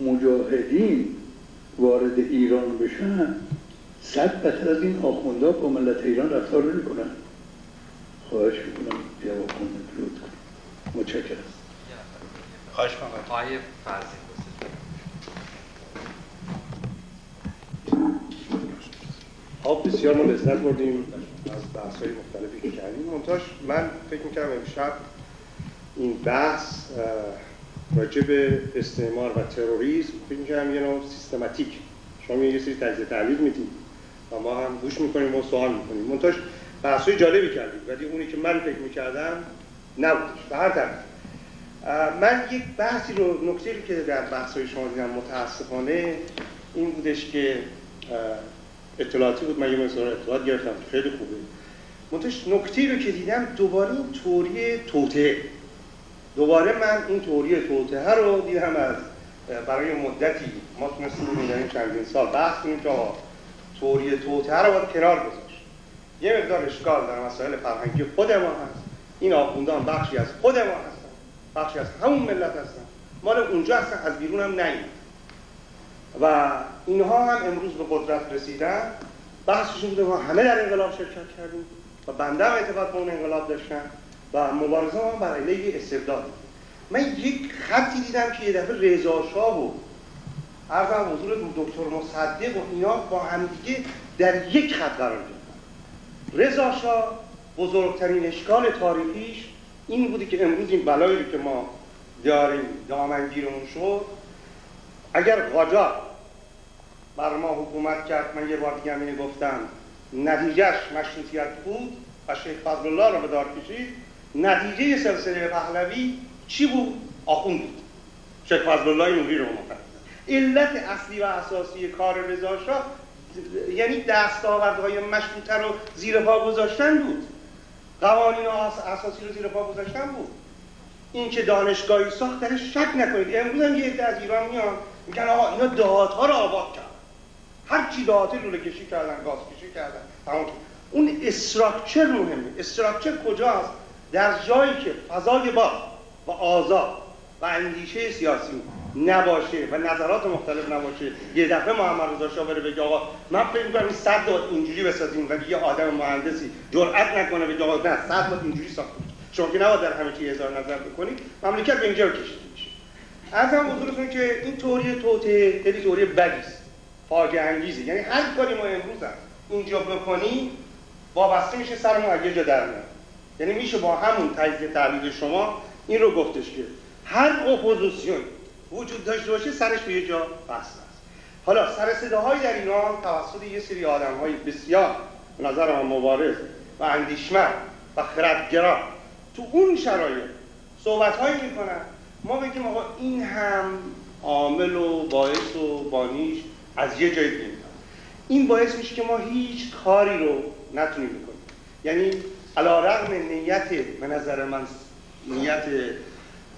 مجاهدین وارد ایران بشن صد بتر از این آخونده با ملت ایران رفتار کنن خواهش می‌کنم جواب کنید لطف کنید. متشکرم. خواهش کنم فرزی. خب بسیار ما لذت بردیم از بحث های مختلفی که کردیم. منتاش من فکر می‌کنم امشب این بحث راجع به استعمار و تروریسم فکر می‌کنم یه نوع سیستماتیک. شما یه سری تجزیه تحلیل می‌دید و ما هم گوش می‌کنیم و سوال می‌کنیم. منتاش بحث های جالبی کردیم ولی اونی که من فکر می‌کردم نبودش. به هر طرف من یک بحثی رو نکته که در بحث های شما دیدم متاسفانه این بودش که اطلاعاتی بود. من یه مثلا اطلاعات گرفتم خیلی خوبه. منتش نکته رو که دیدم دوباره این توری توته دوباره من این توری توته رو دیدم از برای مدتی. ما تونستیم این چندین سال بحث کنیم که توری توته رو باید کنار گذاشت یه مقدار اشکال در مسائل فرهنگی خود ما هست. این آخوندان بخشی از خود ما هستن. بخشی از همون ملت هستن. مال اونجا هستن از بیرون هم و اینها هم امروز به قدرت رسیدن. بحثشون بوده ما همه در انقلاب شرکت کردیم. و بنده هم اعتقاد به اون انقلاب داشتن. و مبارزه ما بر علیه استبداد. من یک خطی دیدم که یه دفعه رضا شاه و ارزم حضور دکتر مصدق و اینا با همدیگه در یک خط قرار گرفتن. رضا شاه بزرگترین اشکال تاریخیش این بودی که امروز این بلایی که ما داریم دامنگیرمون شد اگر قاجار بر ما حکومت کرد من یه بار دیگه گفتم نتیجهش مشروطیت بود و شیخ فضلالله رو به دار کشید. نتیجه سلسله پهلوی چی بود؟ آخون بود. شیخ فضلالله نوری رو علت اصلی و اساسی کار رضا یعنی دستاوردهای مشروطه رو زیر پا گذاشتن بود. قوانین اساسی رو زیر پا گذاشتن بود. این که دانشگاهی ساخت درش شک نکنید. امروز هم یه عده از ایران میان میگن آقا اینا دهات ها رو آباد کردن. هر چی دهاتی لوله کشی کردن گاز کشی کردن تمام اون استراکچر مهمه. استراکچر کجاست در جایی که فضای با و آزاد و اندیشه سیاسی نباشه و نظرات مختلف نباشه یه دفعه محمد رضا شاه بره بگه آقا من فکر می‌کنم این صد اینجوری بسازیم و یه آدم مهندسی جرئت نکنه بگه آقا نه صد اینجوری ساختیم شما که نباید در همه چی هزار نظر بکنید مملکت به اینجا کشیده میشه. از هم حضورتون که این توری توته خیلی توری بدیست فاجعه انگیزه. یعنی هر کاری ما امروز هم اینجا بکنیم وابسته میشه سر ما اگه جا در یعنی میشه با همون تجزیه تحلیل شما این رو گفتش که هر اپوزیسیون وجود داشته باشه سرش به یه جا بسته است. حالا سر صداهای در ایران توسط یه سری آدم های بسیار به نظر من مبارز و اندیشمند و خردگرا تو اون شرایط صحبت هایی می‌کنن. ما بگیم آقا این هم عامل و باعث و بانیش از یه جایی دیگه این باعث میشه که ما هیچ کاری رو نتونیم بکنیم. یعنی علا رغم نیت به نظر من نیت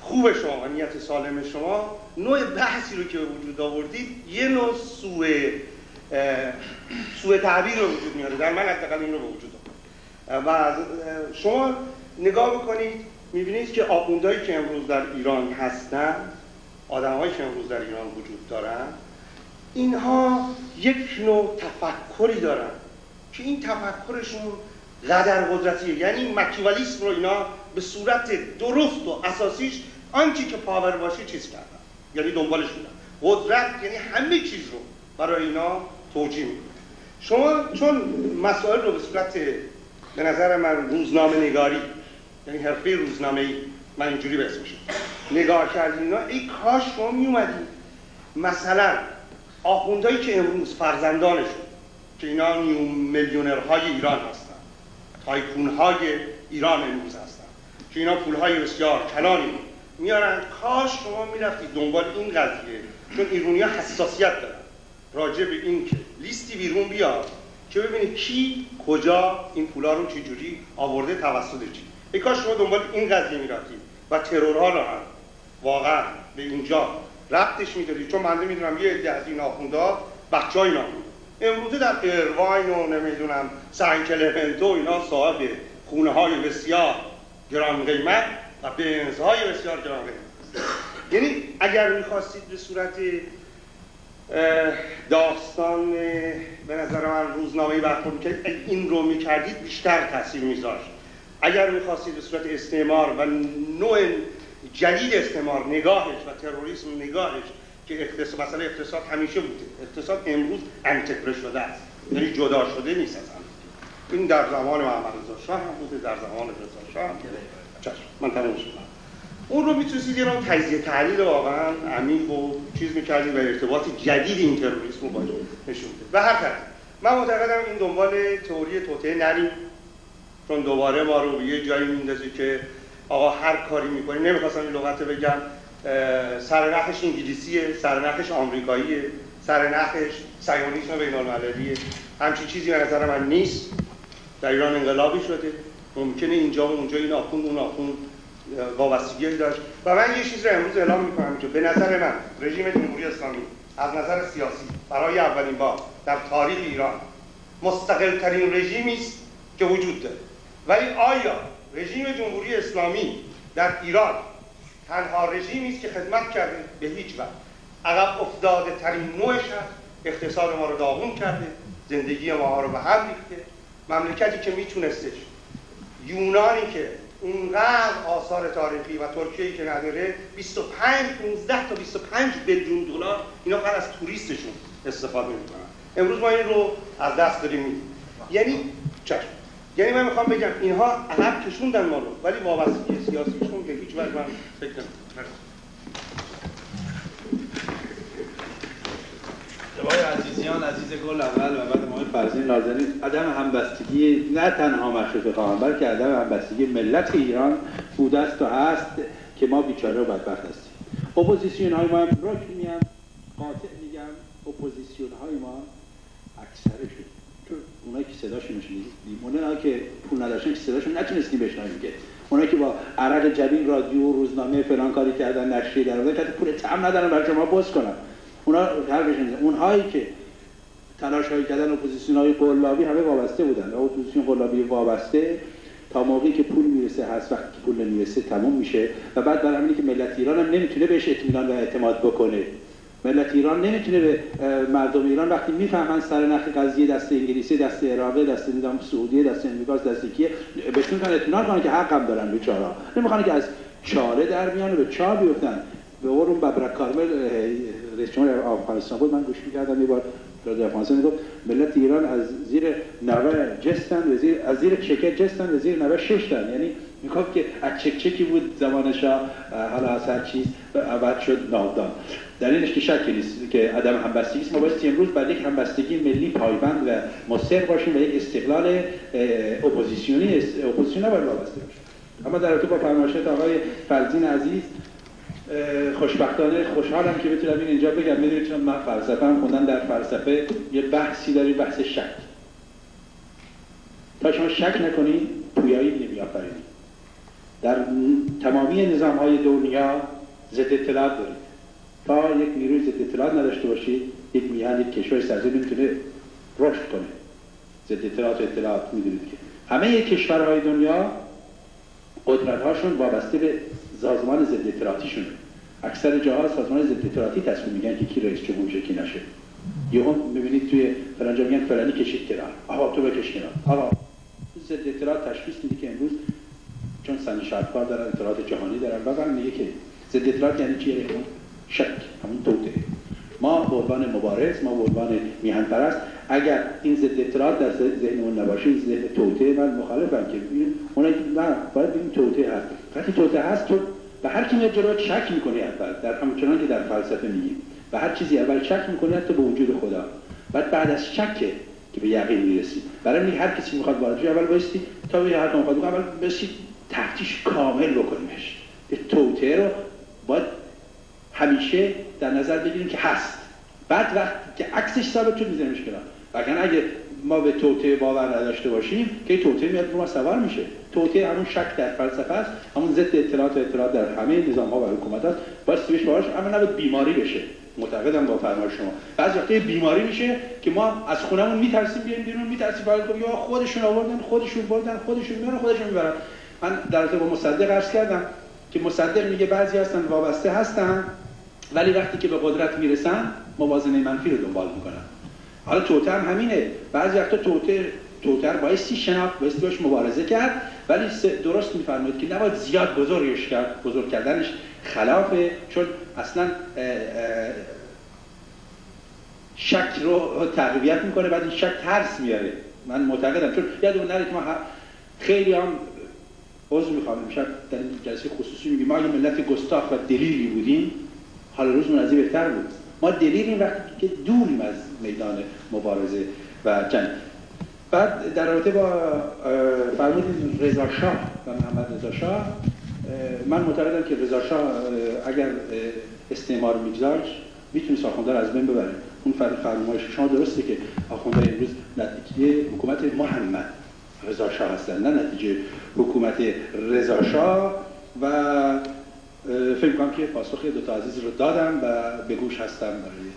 خوب شما و نیت سالم شما نوع بحثی رو که وجود آوردید یه نوع سوء سوء تعبیر رو وجود میاره. در من حداقل این رو به وجود آورد. و شما نگاه بکنید می‌بینید که آخوندهایی که امروز در ایران هستن آدمهایی که امروز در ایران وجود دارن اینها یک نوع تفکری دارن که این تفکرشون قدر قدرتیه یعنی مکیوالیسم رو اینا به صورت درست و اساسیش آنچه که پاور باشه چیز کردن. یعنی دنبالش بودن. قدرت یعنی همه چیز رو برای اینا توجیه می‌کنن شما چون مسائل رو به صورت به نظر من روزنامه نگاری یعنی حرفه روزنامه ای من اینجوری به اسمش نگاه کردیم اینا ای کاش شما می اومدید مثلا آخوندهایی که امروز فرزندانشون که اینا میلیونرهای ایران هستن تایکونهای ایران امروز هستن. که اینا پولهای بسیار کلانی میارن کاش شما می‌رفتید دنبال این قضیه. چون ایرونی ها حساسیت دارن. راجع به این که لیستی بیرون بیاد که ببینید کی کجا این پولا رو چجوری آورده توسط چی. ای کاش شما دنبال این قضیه می‌رفتید و ترورها رو هم. واقعا به اینجا ربطش می‌دادید چون من می‌دونم یه عده از این آخوندا بچه های امروزه در ارواین و نمی‌دونم سنکلمنتو اینا صاحب خونه های بسیار گران قیمت و بنزهای بسیار گران قیمت یعنی اگر می‌خواستید به صورت داستان به نظر من روزنامه برخورد که این رو می‌کردید بیشتر تاثیر میذاشت. اگر می‌خواستید به صورت استعمار و نوع جدید استعمار نگاهش و تروریسم نگاهش که اقتصاد مثلا اقتصاد همیشه بوده. اقتصاد امروز انتگره شده است. یعنی جدا شده نیست از این در زمان محمد رضا شاه هم بوده در زمان رضا شاه هم چشم من تمام اون رو می‌تونستید یه نوع تجزیه تحلیل واقعا عمیق و چیز می‌کردید و ارتباط جدید این تروریسم رو با نشون و هر طرف من معتقدم این دنبال تئوری توطئه نریم. چون دوباره ما رو به یه جایی میندازه که آقا هر کاری می‌کنی. نمی‌خواستم این لغت بگم. سرنخش انگلیسیه سرنخش آمریکاییه سرنخش سیونیسم بین المللیه همچین چیزی به نظر من نیست. در ایران انقلابی شده. ممکنه اینجا و اونجا این آخوند اون آخوند وابستگی داشت. و من یه چیز رو امروز اعلام می‌کنم که به نظر من رژیم جمهوری اسلامی از نظر سیاسی برای اولین بار در تاریخ ایران مستقل ترین رژیمی است که وجود داره. ولی آیا رژیم جمهوری اسلامی در ایران تنها رژیمی است که خدمت کرده به هیچ وقت عقب افتاده ترین نوعش هست. اقتصاد ما رو داغون کرده. زندگی ما رو به هم ریخته. مملکتی که میتونستش. یونانی که اونقدر آثار تاریخی و ترکیه که نداره 25 15 تا 25 بیلیون دلار اینا فقط از توریستشون استفاده می‌کنن. امروز ما این رو از دست داریم یعنی چشم. یعنی من می‌خوام بگم اینها عقب کشوندن ما رو ولی وابستگی سیاسیشون به عزیزیان عزیز گل اول عدم همبستگی نه تنها مشروط خواهم بلکه عدم همبستگی ملت ایران بوده است و هست که ما بیچاره و بدبخت هستیم. اپوزیسیون های ما هم راک میگم قاطع میگم اپوزیسیون های ما اکثرشون چون اونایی که صداشون میشنیدیم اونایی که پول نداشتن که صداشون نتونستیم بشنویم که اونایی که با عرق جبین رادیو روزنامه فلان کاری کردن نشریه در که پول تام ندارن برای شما باز کنن. اونا حرفشون اونهایی که تلاش هایی کردن اپوزیسیون های قلابی همه وابسته بودن. اپوزیسیون قلابی وابسته تا موقعی که پول می‌رسه هست وقتی پول نمی‌رسه تموم میشه. و بعد برای همینی که ملت ایران هم نمی‌تونه بهش اطمینان و اعتماد بکنه. ملت ایران نمی‌تونه به مردم ایران وقتی می‌فهمن سر نخ قضیه دست انگلیسی دست عراقی دست نظام سعودی دست امریکا دست کیه بهشون کن اطمینان کنن که حقم دارن بیچارا نمی‌خوان که از چاره در میان به چاه بیفتن. به قول اون ببرک کارمل رئیس جمهور افغانستان بود من گوش می‌کردم یه بار در افغانستان می‌گفت ملت ایران از زیر نوه جستن و زیر از زیر چکه جستن و زیر نوه ششتن. یعنی می‌گفت که از چک چکی بود زمان حالا از هر چیز بعد شد نادان. در اینش که شکی نیست که عدم همبستگی است ما بایستی امروز بر یک همبستگی ملی پایبند و مصر باشیم و یک استقلال اپوزیسیونی اپوزیسیون نباید وابسته باشیم اما در رابطه با فرمایشات آقای فرزین عزیز خوشبختانه خوشحالم که بتونم این اینجا بگم. می‌دونید چون من فلسفه هم خوندم در فلسفه یه بحثی داریم بحث شک. تا شما شک نکنید پویایی نمیآفرینید. در تمامی نظام های دنیا ضد اطلاعات دارید. تا یک نیروی ضد اطلاعات نداشته باشید یک میهن یک کشور سرزمین می‌تونه رشد کنه. ضد اطلاعات و اطلاعات می‌دونید که. همه کشورهای دنیا قدرت هاشون وابسته به سازمان ضد اطلاعاتیشون. اکثر جاها سازمان ضد اطلاعاتی تصمیم میگن که کی رئیس جمهور کی نشه. یهو می‌بینید توی فلانجا میگن فلانی کشید کنار. آقا تو بکش کنار. آقا ضد اطلاعات تشخیص میده که امروز چون سن شهرکار دارن اطلاعات جهانی دارن. واقعا میگه که ضد اطلاعات یعنی چیه شک همون توته ما به مبارز ما به عنوان میهن پرست اگر این ضد اطلاعات در ذهنمون نباشه این ضد توته من مخالفم که اون نه باید بگیم توته هست. وقتی توته هست تو به هر کی میاد جلوت شک می‌کنی اول. در همچنان که در فلسفه میگیم. به هر چیزی اول شک می‌کنی حتی به وجود خدا. بعد بعد از شک که به یقین می‌رسی. برای هر کسی می‌خواد وارد اول بایستی تا به هر می‌خواد اول بایستی تحتیش کامل بکنیمش. توته رو باید همیشه در نظر بگیریم که هست. بعد وقت که عکسش ثابت شد میذاریمش کنار. وگرنه اگه ما به توته باور نداشته باشیم که توته میاد رو ما سوار میشه. توته همون شک در فلسفه است همون ضد اطلاعات و اطلاعات در همه نظام ها و حکومت است. باید بهش باورش اما نباید بیماری بشه. معتقدم با فرمایش شما. بعضی وقتا بیماری میشه که ما از خونمون میترسیم بیایم بیرون میترسیم فقط کنیم خودشون آوردن خودشون بردن خودشون میارن خودشون می‌برن. من در با مصدق عرض کردم که مصدق میگه بعضی هستن وابسته هستن ولی وقتی که به قدرت می‌رسن موازنه منفی رو دنبال می‌کنن. حالا توتر هم همینه. بعضی وقتا توتر توتر بایستی شناخت بایستی باش مبارزه کرد ولی درست میفرمایید که نباید زیاد بزرگش کرد بزرگ کردنش خلافه چون اصلا شک رو تقویت می‌کنه بعد این شک ترس میاره. من معتقدم چون یادمون نره که ما خیلی هم عضو می‌خوام. امشب در این جلسه خصوصی میگیم. ما یه ملت گستاخ و دلیری بودیم. حال روزمون از بهتر بود. ما دلیریم وقتی که دوریم از میدان مبارزه و جنگ. بعد در رابطه با فرمودید رضا شاه و محمد رضا شاه. من معتقدم که رضا شاه اگر استعمار میگذاشت می‌تونه آخونده از بین ببره. اون فرمایش شما درسته که آخونده امروز نتیجه حکومت محمد. رضا شاه هستن نه نتیجه حکومت رضا شاه و فکر کنم که پاسخ دو تا عزیز رو دادم و به گوش هستم برای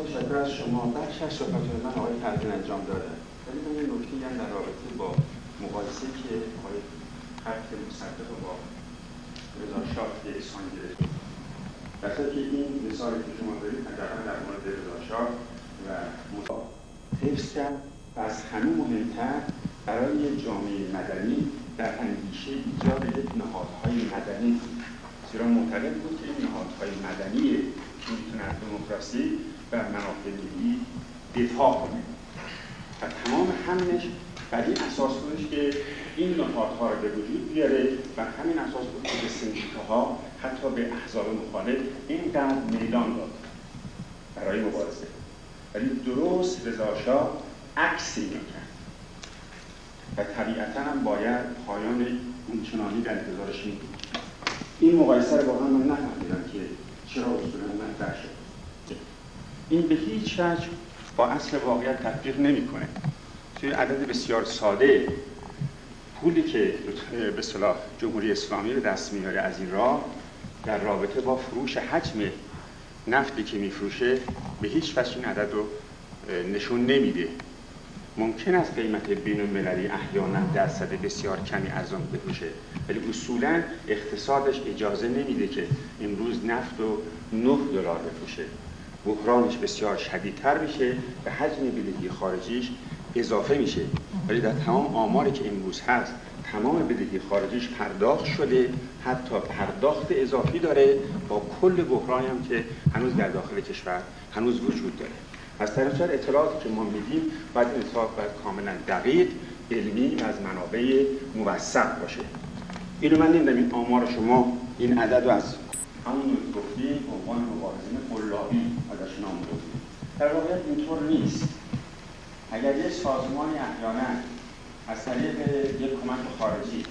از شما. بخش از صحبت من آقای فرزین انجام داده ولی من یه نکته هم در رابطه با مقایسه که آقای خط مصدق با رضا شاه یکسان گرفت. در که این مثالی که شما دارید حداقل در مورد رضا شاه و حفظ کرد و از همه مهمتر برای جامعه مدنی در اندیشه ایجاد یک نهادهای مدنی زیرا معتقد بود که این نهادهای مدنی که می‌تونن دموکراسی و منافع ملی دفاع کنه. و تمام همینش بر این اساس بودش که این نهادها رو به وجود بیاره و همین اساس بود که به حتی به احزاب مخالف اینقدر میدان داد برای مبارزه. ولی درست رضا عکسی می‌کرد. و طبیعتا هم باید پایان اونچنانی در انتظارش این مقایسه رو واقعا من نفهمیدم که چرا اصولا مطرح شد این به هیچ وجه با اصل واقعیت تطبیق نمی‌کنه. توی عدد بسیار ساده پولی که به صلاح جمهوری اسلامی به دست میاره از این راه در رابطه با فروش حجم نفتی که میفروشه به هیچ وجه این عدد رو نشون نمیده. ممکن است قیمت بین المللی احیانا درصد بسیار کمی ارزان بفروشه ولی اصولا اقتصادش اجازه نمیده که امروز نفت و 9 دلار بفروشه بحرانش بسیار شدیدتر میشه و حجم بدهی خارجیش اضافه میشه. ولی در تمام آماری که امروز هست تمام بدهی خارجیش پرداخت شده حتی پرداخت اضافی داره با کل بحرانی هم که هنوز در داخل کشور هنوز وجود داره. از طرف اطلاعاتی که ما میدیم باید اطلاعات باید کاملا دقیق علمی و از منابع موثق باشه. اینو من نمی‌دونم این آمار شما این عدد رو از همون گفتیم به عنوان مبارزین قلابی ازش نام بردیم در واقعیت اینطور نیست اگر یک سازمانی احیانا از طریق یک کمک خارجی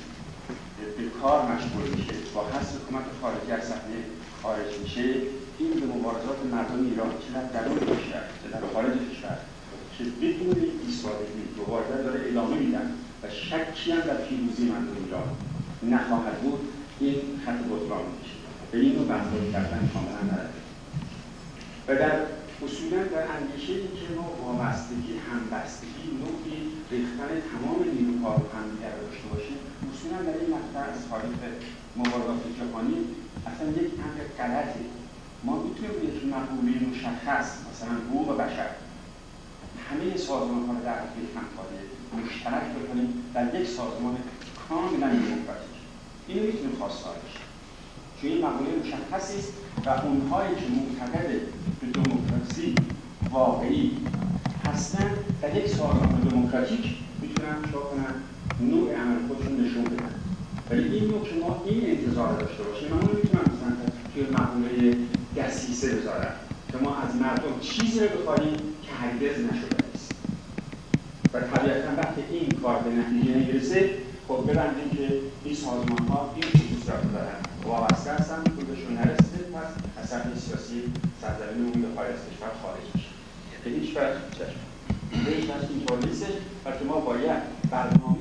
به کار مشغول میشه با حذف کمک خارجی از صحنه خارج میشه این به مبارزات مردم ایران چه در درون کشور چه در خارج کشور که بدون ایستادگی دوباره داره ادامه میدن و شکی هم در پیروزی مردم ایران نخواهد بود این خط بطلان میشه به این رو برخورد کردن کاملا نداره و در اصولا در اندیشه که ما وابستگی همبستگی نوعی ریختن تمام نیروها رو همدیگر داشته باشیم اصولا در این مقطع از تاریخ مبارزات جهانی اصلا یک امر غلطه. ما می‌تونیم یک مقوله مشخص مثلا حقوق بشر همه سازمان ها رو در یک مقاله مشترک بکنیم در یک سازمان کاملا دموکراتیک. این می‌تونیم خواستارش چون این مقوله مشخصی است و اونهایی که معتقد به دموکراسی واقعی هستن در یک سازمان دموکراتیک می‌تونن چا کنن؟ نوع عمل خودشون نشون بدن. ولی این نوع که ما این انتظار داشته باشیم من نمی‌تونم مثلا توی مقوله دستیسه بذارم که ما از مردم چیزی رو بخواهیم که هرگز نشده است و طبیعتا وقتی این کار به نتیجه نمی‌رسه خب ببندیم که این سازمان ها این خصوصیات دارن وابسته هستن پولشون نرسیده پس اثر سیاسی سرزمین اون به پای از کشور خارج میشه. به هیچ وجه به یعنی هیچ وجه اینطور نیستش بلکه ما باید برنامه